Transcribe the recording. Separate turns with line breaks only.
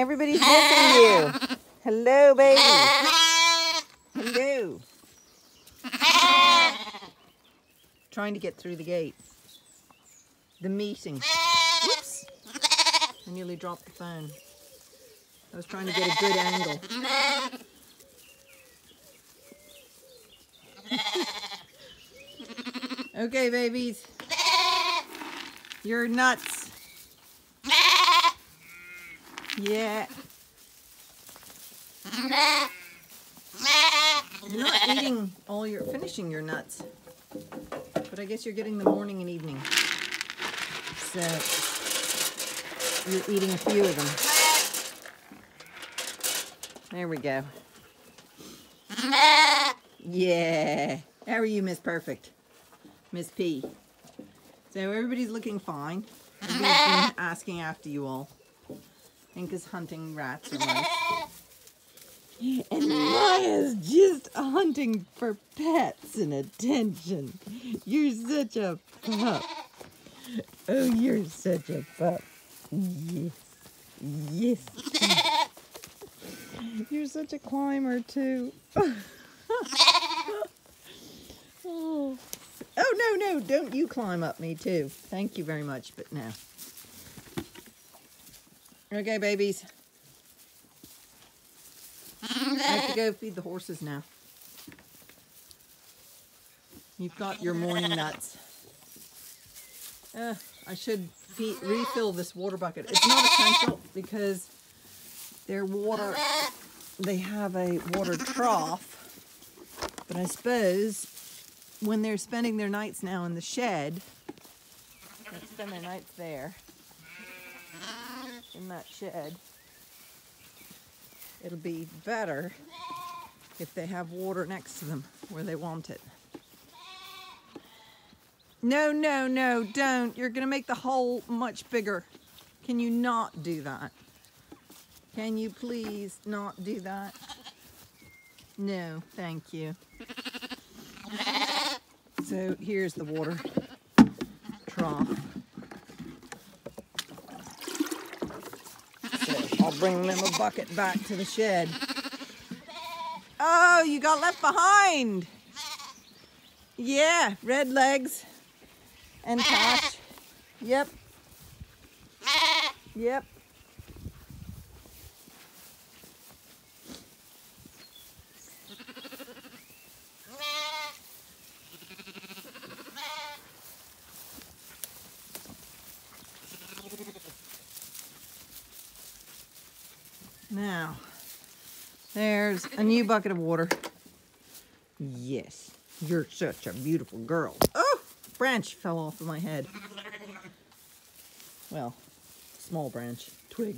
Everybody's missing you. Hello, baby. Hello. Trying to get through the gate. The meeting. Whoops. I nearly dropped the phone. I was trying to get a good angle. okay, babies. You're nuts. Yeah. You're not eating all your, finishing your nuts. But I guess you're getting the morning and evening. So, you're eating a few of them. There we go. Yeah. How are you, Miss Perfect? Miss P. So everybody's looking fine. Everybody's been asking after you all. Inca's hunting rats. And Maya's just hunting for pets and attention. You're such a pup. Oh, you're such a pup. Yes. Yes. You're such a climber, too. oh. oh, no, no. Don't you climb up me, too. Thank you very much, but no. Okay, babies. I have to go feed the horses now. You've got your morning nuts. Uh, I should refill this water bucket. It's not essential because their water, they have a water trough. But I suppose when they're spending their nights now in the shed, they spend their nights there in that shed it'll be better if they have water next to them where they want it. No, no, no, don't. You're going to make the hole much bigger. Can you not do that? Can you please not do that? No, thank you. So here's the water trough. I'll bring them a bucket back to the shed. Oh, you got left behind. Yeah, red legs and Tosh. Yep. Yep. Now, there's a new bucket of water. Yes, you're such a beautiful girl. Oh, branch fell off of my head. Well, small branch, twig.